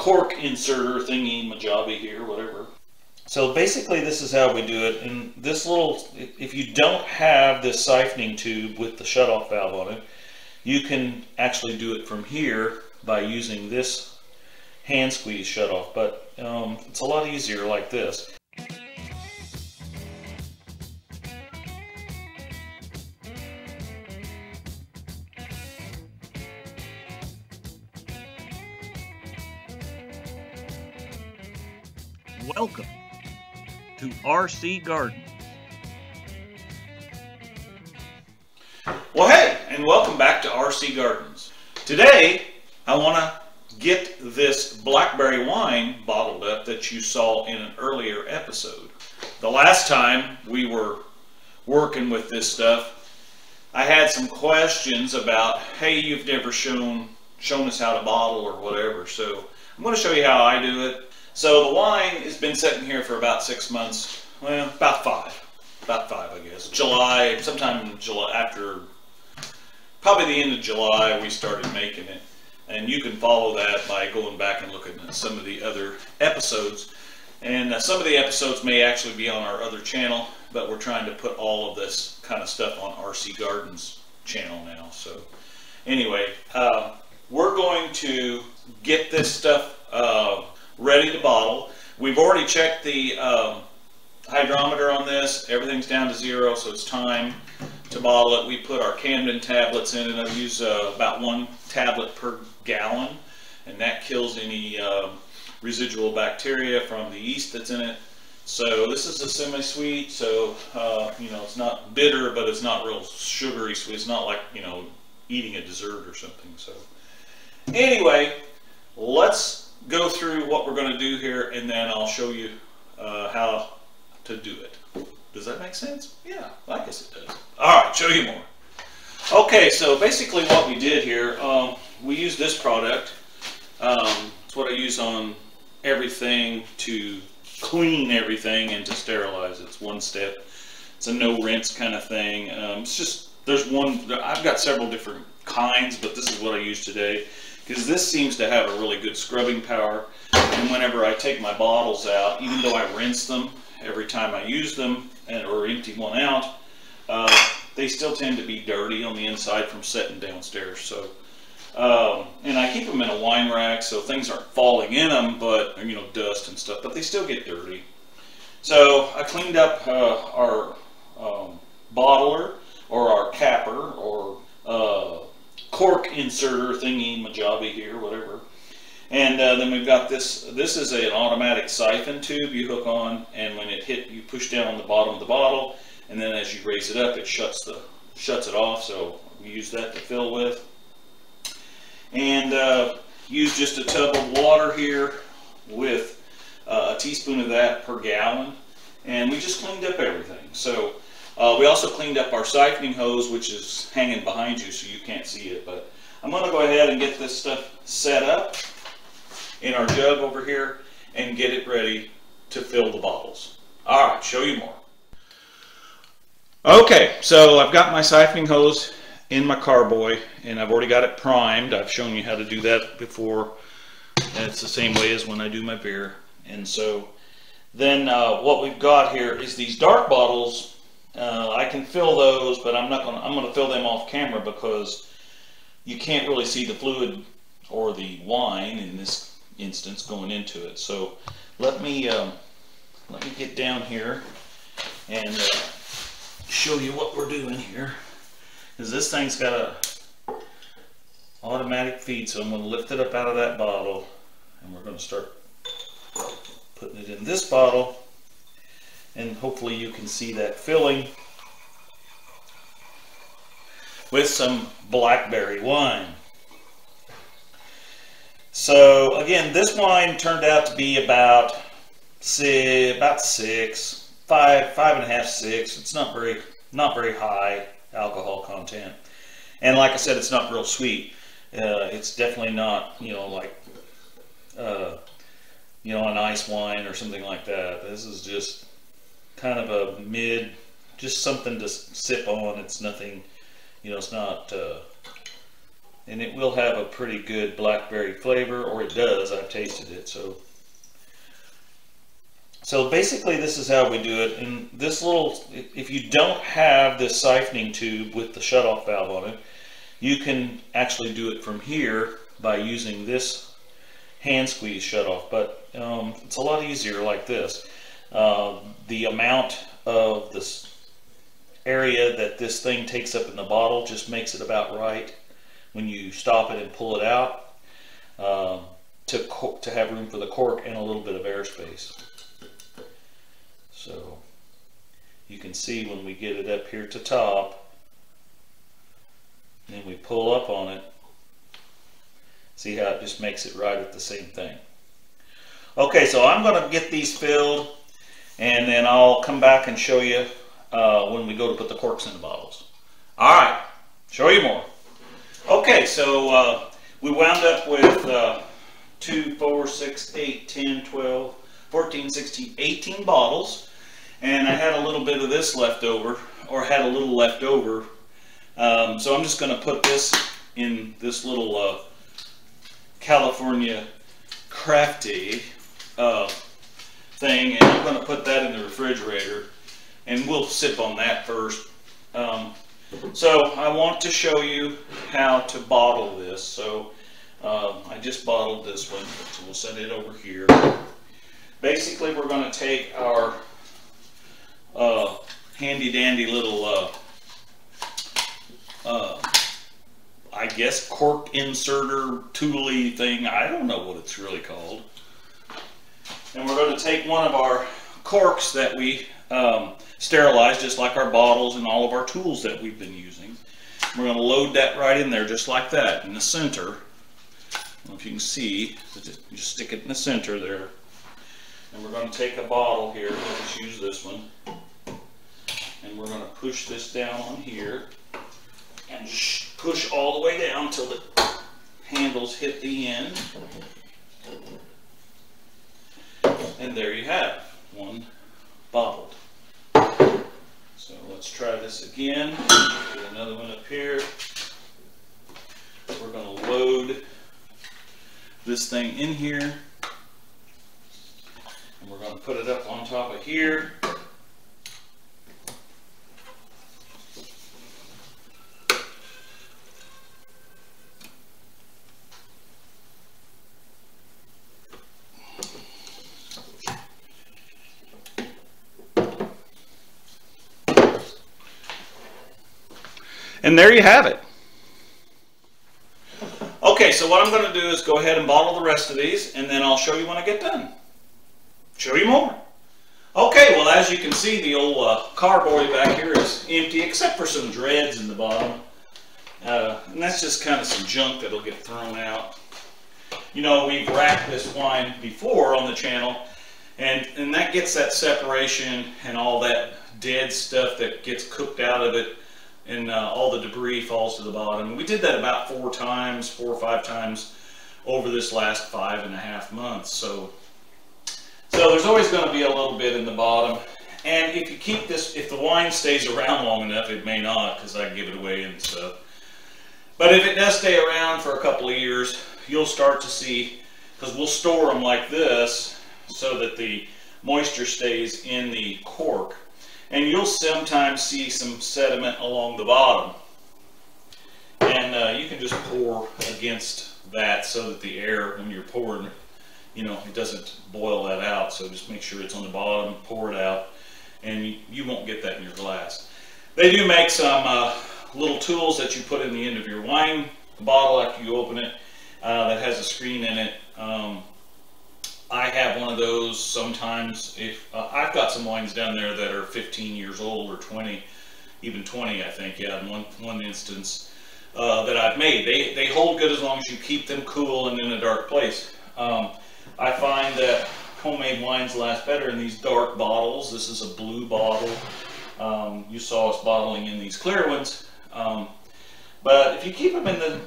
cork inserter thingy majabi here, whatever. So basically this is how we do it. And this little, if you don't have this siphoning tube with the shutoff valve on it, you can actually do it from here by using this hand squeeze shutoff. But um, it's a lot easier like this. Welcome to RC Garden. Well, hey, and welcome back to RC Gardens. Today, I want to get this blackberry wine bottled up that you saw in an earlier episode. The last time we were working with this stuff, I had some questions about, hey, you've never shown shown us how to bottle or whatever, so I'm going to show you how I do it so the wine has been sitting here for about six months. Well, about five. About five, I guess. July, sometime in July, after probably the end of July, we started making it. And you can follow that by going back and looking at some of the other episodes. And uh, some of the episodes may actually be on our other channel, but we're trying to put all of this kind of stuff on RC Gardens channel now. So anyway, uh, we're going to get this stuff uh, ready to bottle. We've already checked the um, hydrometer on this. Everything's down to zero, so it's time to bottle it. We put our Campden tablets in, and I use uh, about one tablet per gallon, and that kills any uh, residual bacteria from the yeast that's in it. So this is a semi-sweet, so uh, you know it's not bitter, but it's not real sugary sweet. It's not like you know eating a dessert or something. So anyway, let's go through what we're going to do here and then I'll show you uh, how to do it. Does that make sense? Yeah, I guess it does. All right, show you more. Okay, so basically what we did here, um, we used this product. Um, it's what I use on everything to clean everything and to sterilize. It's one step. It's a no rinse kind of thing. Um, it's just, there's one, I've got several different kinds, but this is what I use today because this seems to have a really good scrubbing power. And whenever I take my bottles out, even though I rinse them every time I use them and, or empty one out, uh, they still tend to be dirty on the inside from setting downstairs. So, um, and I keep them in a wine rack so things aren't falling in them, but you know dust and stuff, but they still get dirty. So I cleaned up uh, our um, bottler or our capper or uh, cork inserter thingy majabi here, whatever. And uh, then we've got this, this is an automatic siphon tube you hook on, and when it hit, you push down on the bottom of the bottle, and then as you raise it up, it shuts, the, shuts it off, so we use that to fill with. And uh, use just a tub of water here with uh, a teaspoon of that per gallon, and we just cleaned up everything. So uh, we also cleaned up our siphoning hose, which is hanging behind you so you can't see it. But I'm going to go ahead and get this stuff set up in our jug over here and get it ready to fill the bottles. All right, show you more. Okay, so I've got my siphoning hose in my carboy and I've already got it primed. I've shown you how to do that before. It's the same way as when I do my beer. And so then uh, what we've got here is these dark bottles uh, I can fill those, but I'm not going. to I'm going to fill them off camera because you can't really see the fluid or the wine in this instance going into it. So let me um, let me get down here and uh, show you what we're doing here. Because this thing's got a automatic feed, so I'm going to lift it up out of that bottle, and we're going to start putting it in this bottle and hopefully you can see that filling with some blackberry wine. So again, this wine turned out to be about say about six, five, five and a half, six. It's not very, not very high alcohol content, and like I said, it's not real sweet. Uh, it's definitely not, you know, like, uh, you know, an ice wine or something like that. This is just kind of a mid, just something to sip on. It's nothing, you know, it's not uh, and it will have a pretty good blackberry flavor, or it does. I've tasted it, so. So basically this is how we do it. And this little, if you don't have this siphoning tube with the shutoff valve on it, you can actually do it from here by using this hand squeeze shutoff. But um, it's a lot easier like this. Uh, the amount of this area that this thing takes up in the bottle just makes it about right when you stop it and pull it out um, to, to have room for the cork and a little bit of airspace. So you can see when we get it up here to top, then we pull up on it, see how it just makes it right at the same thing. Okay, so I'm going to get these filled, and then I'll come back and show you uh, when we go to put the corks in the bottles. All right, show you more. Okay, so uh, we wound up with uh, 2, 4, 6, 8, 10, 12, 14, 16, 18 bottles and I had a little bit of this left over, or had a little left over. Um, so I'm just going to put this in this little uh, California crafty uh, thing, and I'm going to put that in the refrigerator, and we'll sip on that first. Um, so I want to show you how to bottle this. So um, I just bottled this one, so we'll set it over here. Basically, we're going to take our uh, handy dandy little, uh, uh, I guess, cork inserter tooly thing. I don't know what it's really called. And we're going to take one of our corks that we um, sterilized, just like our bottles and all of our tools that we've been using. We're going to load that right in there, just like that, in the center. if you can see, just stick it in the center there. And we're going to take a bottle here, we'll just use this one, and we're going to push this down on here and push all the way down until the handles hit the end. And there you have one bottled. So let's try this again. Get another one up here. We're going to load this thing in here. And we're going to put it up on top of here. And there you have it. Okay, so what I'm going to do is go ahead and bottle the rest of these, and then I'll show you when I get done. Show you more. Okay, well as you can see, the old uh, carboy back here is empty, except for some dreads in the bottom. Uh, and that's just kind of some junk that'll get thrown out. You know, we've racked this wine before on the channel, and, and that gets that separation and all that dead stuff that gets cooked out of it, and uh, all the debris falls to the bottom. We did that about four times, four or five times over this last five and a half months. So so there's always going to be a little bit in the bottom. And if you keep this, if the wine stays around long enough, it may not because I give it away and stuff. But if it does stay around for a couple of years, you'll start to see, because we'll store them like this so that the moisture stays in the cork. And you'll sometimes see some sediment along the bottom. And uh, you can just pour against that so that the air, when you're pouring, you know, it doesn't boil that out. So just make sure it's on the bottom, pour it out, and you, you won't get that in your glass. They do make some uh, little tools that you put in the end of your wine bottle after you open it uh, that has a screen in it. Um, I have one of those sometimes. If uh, I've got some wines down there that are 15 years old or 20, even 20, I think. Yeah, in one one instance uh, that I've made, they they hold good as long as you keep them cool and in a dark place. Um, I find that homemade wines last better in these dark bottles. This is a blue bottle. Um, you saw us bottling in these clear ones. Um, but if you keep them in the,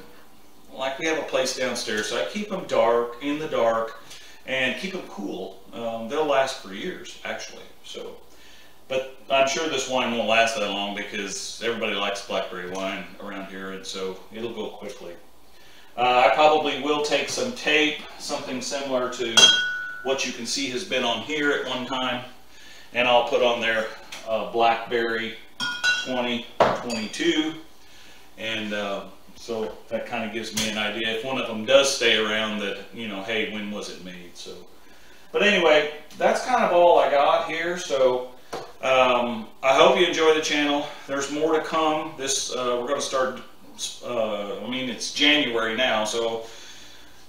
like we have a place downstairs, so I keep them dark, in the dark, and keep them cool. Um, they'll last for years, actually. So, but I'm sure this wine won't last that long because everybody likes blackberry wine around here, and so it'll go quickly. Uh, I probably will take some tape, something similar to what you can see has been on here at one time, and I'll put on there uh, Blackberry 2022, and uh, so that kind of gives me an idea. If one of them does stay around, that you know, hey, when was it made? So, but anyway, that's kind of all I got here. So. Um, I hope you enjoy the channel. There's more to come. This uh, we're going to start. Uh, I mean, it's January now, so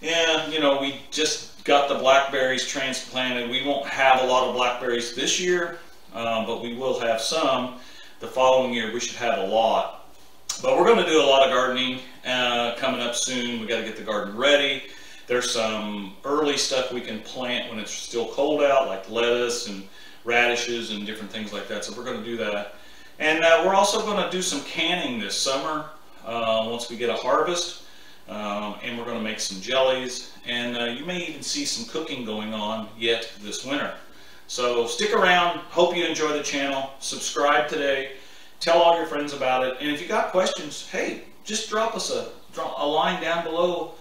yeah, you know, we just got the blackberries transplanted. We won't have a lot of blackberries this year, um, but we will have some. The following year, we should have a lot. But we're going to do a lot of gardening uh, coming up soon. We got to get the garden ready. There's some early stuff we can plant when it's still cold out, like lettuce and radishes and different things like that. So we're going to do that. And uh, we're also going to do some canning this summer uh, once we get a harvest. Um, and we're going to make some jellies. And uh, you may even see some cooking going on yet this winter. So stick around. Hope you enjoy the channel. Subscribe today. Tell all your friends about it. And if you got questions, hey, just drop us a, a line down below.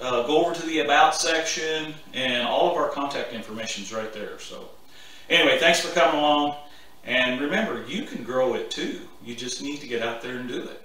Uh, go over to the About section, and all of our contact information is right there. So. Anyway, thanks for coming along. And remember, you can grow it too. You just need to get out there and do it.